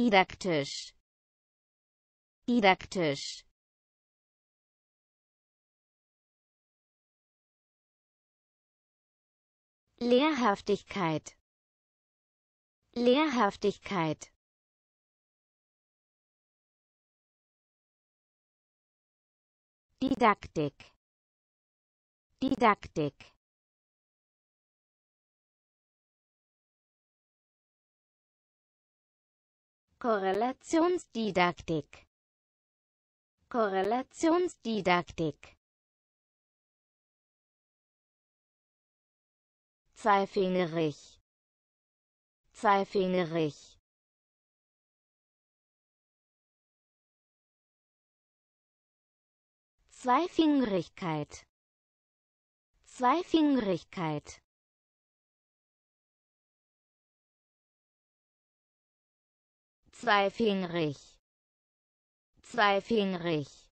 didaktisch didaktisch Lehrhaftigkeit. Lehrhaftigkeit. Didaktik. Didaktik Korrelationsdidaktik. Korrelationsdidaktik. Zweifingerig. Zweifingerig. Zweifingerigkeit. Zweifingerigkeit zweifingerig zweifingerig